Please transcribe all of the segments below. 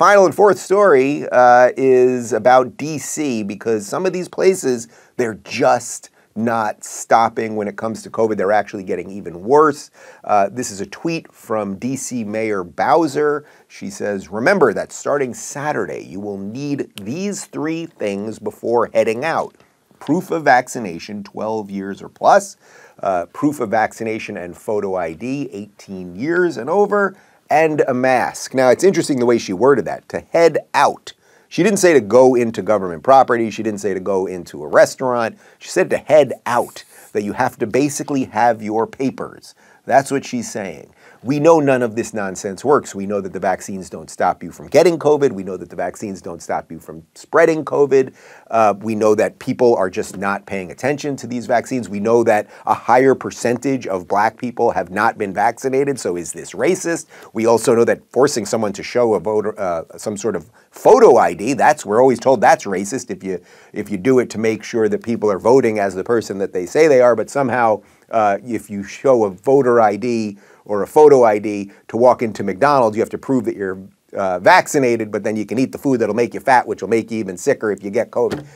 final and fourth story uh, is about DC because some of these places, they're just not stopping when it comes to COVID. They're actually getting even worse. Uh, this is a tweet from DC Mayor Bowser. She says, Remember that starting Saturday, you will need these three things before heading out proof of vaccination, 12 years or plus, uh, proof of vaccination and photo ID, 18 years and over, and a mask. Now, it's interesting the way she worded that to head out. She didn't say to go into government property. She didn't say to go into a restaurant. She said to head out, that you have to basically have your papers. That's what she's saying. We know none of this nonsense works. We know that the vaccines don't stop you from getting COVID. We know that the vaccines don't stop you from spreading COVID. Uh, we know that people are just not paying attention to these vaccines. We know that a higher percentage of black people have not been vaccinated. So is this racist? We also know that forcing someone to show a voter uh, some sort of photo ID, that's we're always told that's racist if you if you do it to make sure that people are voting as the person that they say they are. But somehow, uh, if you show a voter ID or a photo ID to walk into McDonald's, you have to prove that you're uh, vaccinated, but then you can eat the food that'll make you fat, which will make you even sicker if you get COVID.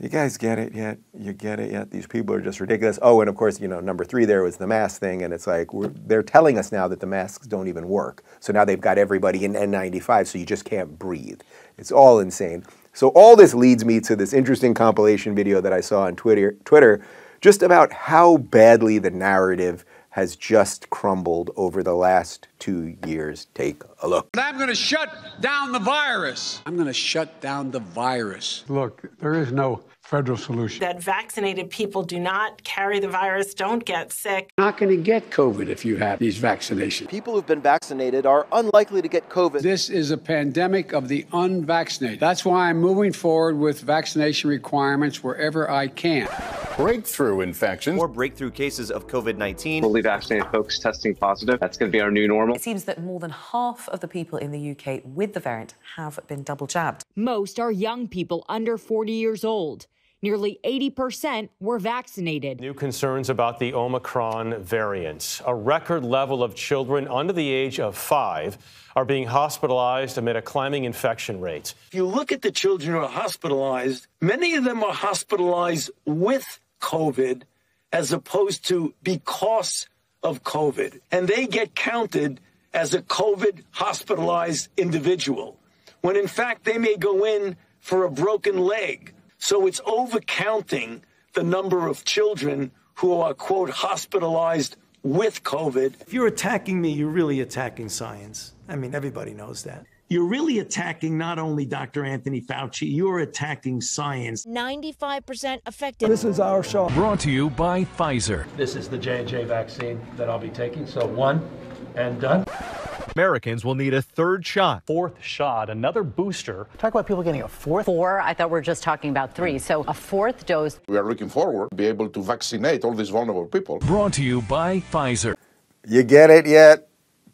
You guys get it yet? You get it yet? These people are just ridiculous. Oh, and of course, you know, number three there was the mask thing, and it's like they're telling us now that the masks don't even work. So now they've got everybody in N95, so you just can't breathe. It's all insane. So all this leads me to this interesting compilation video that I saw on Twitter, Twitter just about how badly the narrative has just crumbled over the last two years. Take a look. But I'm going to shut down the virus. I'm going to shut down the virus. Look, there is no federal solution. That vaccinated people do not carry the virus, don't get sick. You're not going to get COVID if you have these vaccinations. People who've been vaccinated are unlikely to get COVID. This is a pandemic of the unvaccinated. That's why I'm moving forward with vaccination requirements wherever I can. Breakthrough infections. More breakthrough cases of COVID 19. Fully vaccinated folks testing positive. That's going to be our new normal. It seems that more than half of the people in the UK with the variant have been double jabbed. Most are young people under 40 years old. Nearly 80% were vaccinated. New concerns about the Omicron variant. A record level of children under the age of five are being hospitalized amid a climbing infection rate. If you look at the children who are hospitalized, many of them are hospitalized with COVID as opposed to because of COVID. And they get counted as a COVID hospitalized individual, when in fact they may go in for a broken leg so it's overcounting the number of children who are, quote, hospitalized with COVID. If you're attacking me, you're really attacking science. I mean, everybody knows that. You're really attacking not only Dr. Anthony Fauci, you're attacking science. 95% effective. This is our show. Brought to you by Pfizer. This is the J&J vaccine that I'll be taking. So one and done. Americans will need a third shot. Fourth shot, another booster. Talk about people getting a fourth. Four. I thought we are just talking about three. So a fourth dose. We are looking forward to be able to vaccinate all these vulnerable people. Brought to you by Pfizer. You get it yet?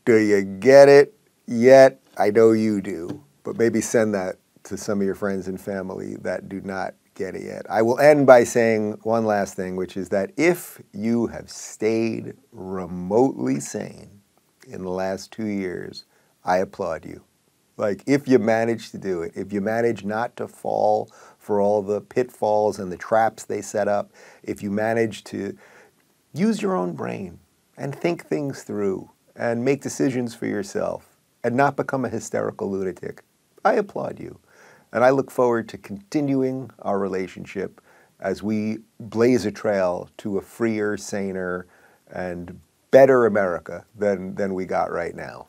Do you get it yet? I know you do, but maybe send that to some of your friends and family that do not get it yet. I will end by saying one last thing, which is that if you have stayed remotely sane, in the last two years, I applaud you. Like, if you manage to do it, if you manage not to fall for all the pitfalls and the traps they set up, if you manage to use your own brain and think things through and make decisions for yourself and not become a hysterical lunatic, I applaud you. And I look forward to continuing our relationship as we blaze a trail to a freer, saner, and better America than, than we got right now.